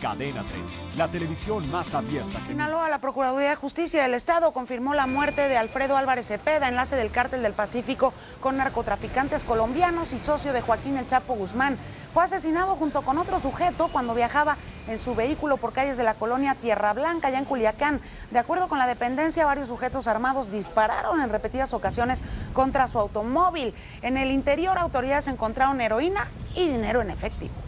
Cadena 30, la televisión más abierta. Sinaloa, la Procuraduría de Justicia del Estado confirmó la muerte de Alfredo Álvarez Cepeda, enlace del cártel del Pacífico con narcotraficantes colombianos y socio de Joaquín El Chapo Guzmán. Fue asesinado junto con otro sujeto cuando viajaba en su vehículo por calles de la colonia Tierra Blanca, allá en Culiacán. De acuerdo con la dependencia, varios sujetos armados dispararon en repetidas ocasiones contra su automóvil. En el interior, autoridades encontraron heroína y dinero en efectivo.